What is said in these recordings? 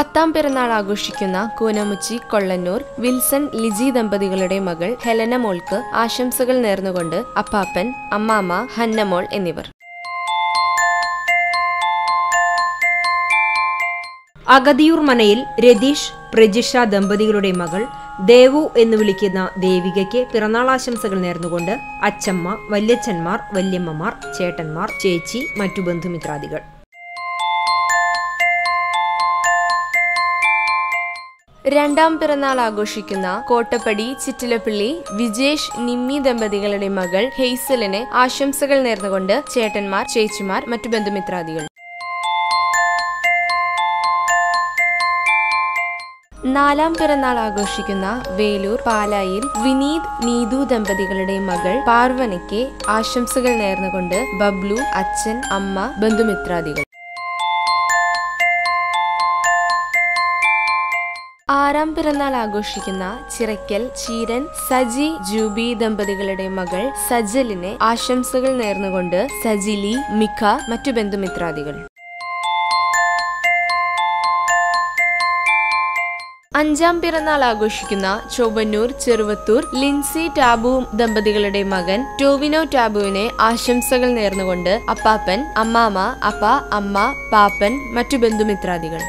പത്താം പിറന്നാൾ ആഘോഷിക്കുന്ന കൂനമുച്ചി കൊള്ളന്നൂർ വിൽസൺ ലിജി ദമ്പതികളുടെ മകൾ ഹെലന മോൾക്ക് ആശംസകൾ നേർന്നുകൊണ്ട് അപ്പാപ്പൻ അമ്മാമ്മ ഹന്നമോൾ എന്നിവർ. അഗതിയൂർ മനയിൽ രതീഷ് പ്രജിഷ ദമ്പതികളുടെ മകൾ ദേവു എന്ന് വിളിക്കുന്ന ദേവികയ്ക്ക് പിറന്നാളാശംസകൾ നേർന്നുകൊണ്ട് അച്ഛമ്മ വല്യച്ഛന്മാർ വല്യമ്മമാർ ചേട്ടന്മാർ ചേച്ചി മറ്റു ബന്ധുമിത്രാദികൾ. രണ്ടാം പിറന്നാൾ ആഘോഷിക്കുന്ന കോട്ടപ്പടി ചിറ്റിലപ്പള്ളി വിജേഷ് നിമ്മി ദമ്പതികളുടെ മകൾ ഹെയ്സലിന് ആശംസകൾ നേർന്നുകൊണ്ട് ചേട്ടന്മാർ ചേച്ചിമാർ മറ്റു ബന്ധുമിത്രാദികൾ. നാലാം പിറന്നാൾ ആഘോഷിക്കുന്ന വേലൂർ പാലായിൽ വിനീത് നീതു ദമ്പതികളുടെ മകൾ പാർവനയ്ക്ക് ആശംസകൾ നേർന്നുകൊണ്ട് ബബ്ലു അച്ഛൻ അമ്മ ബന്ധുമിത്രാദികൾ. ആറാം പിറന്നാൾ ആഘോഷിക്കുന്ന ചിറയ്ക്കൽ ചീരൻ സജി ജൂബി ദമ്പതികളുടെ മകൾ സജലിന് ആശംസകൾ നേർന്നുകൊണ്ട് സജിലി മിഖ മറ്റു ബന്ധുമിത്രാദികൾ. അഞ്ചാം പിറന്നാൾ ആഘോഷിക്കുന്ന ചൊവ്വന്നൂർ ചെറുവത്തൂർ ലിൻസി ടാബു ദമ്പതികളുടെ മകൻ ടോവിനോ ടാബുവിനെ ആശംസകൾ നേർന്നുകൊണ്ട് അപ്പാപ്പൻ അമ്മാമ അപ്പ അമ്മ പാപ്പൻ മറ്റു ബന്ധുമിത്രാദികൾ.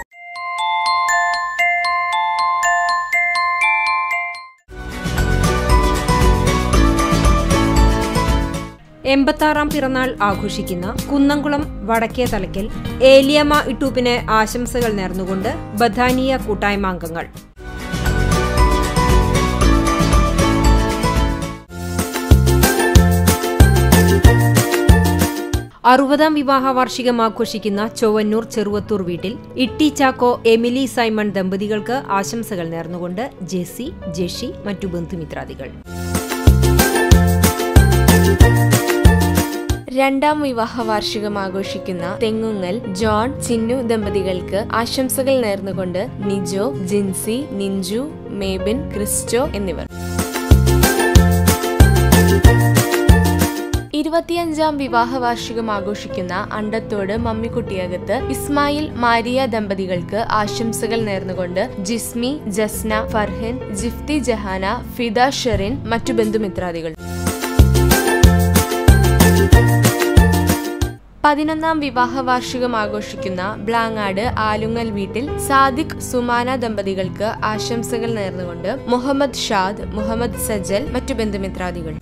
എൺപത്താറാം പിറന്നാൾ ആഘോഷിക്കുന്ന കുന്നംകുളം വടക്കേ തലക്കൽ ഏലിയമ്മ ഇട്ടൂപ്പിന് ആശംസകൾ നേർന്നുകൊണ്ട് ബഥാനിയ കൂട്ടായ്മാംഗങ്ങൾ അറുപതാം വിവാഹ വാർഷികം ആഘോഷിക്കുന്ന ചൊവ്വന്നൂർ ചെറുവത്തൂർ വീട്ടിൽ ഇട്ടി ചാക്കോ എമിലി സൈമൺ ദമ്പതികൾക്ക് ആശംസകൾ നേർന്നുകൊണ്ട് ജെസി ജെഷി മറ്റു ബന്ധുമിത്രാദികൾ. രണ്ടാം വിവാഹ വാർഷികം ആഘോഷിക്കുന്ന തെങ്ങുങ്ങൽ ജോൺ ചിന്നു ദമ്പതികൾക്ക് ആശംസകൾ നേർന്നുകൊണ്ട് നിജോ ജിൻസി നിഞ്ചു മേബിൻ ക്രിസ്റ്റോ എന്നിവർ. ഇരുപത്തിയഞ്ചാം വിവാഹ വാർഷികം ആഘോഷിക്കുന്ന അണ്ടത്തോട് മമ്മിക്കുട്ടിയകത്ത് ഇസ്മായിൽ മാരിയ ദമ്പതികൾക്ക് ആശംസകൾ നേർന്നുകൊണ്ട് ജിസ്മി ജസ്ന ഫർഹിൻ ജിഫ്തി ജഹാന ഫിദ ഷെറിൻ മറ്റു ബന്ധുമിത്രാദികൾ. പതിനൊന്നാം വിവാഹ വാർഷികം ആഘോഷിക്കുന്ന ബ്ലാങ്ങാട് ആലുങ്ങൽ വീട്ടിൽ സാദിഖ് സുമാന ദമ്പതികൾക്ക് ആശംസകൾ നേർന്നുകൊണ്ട് മുഹമ്മദ് ഷാദ് മുഹമ്മദ് സജൽ മറ്റു ബന്ധുമിത്രാദികൾ.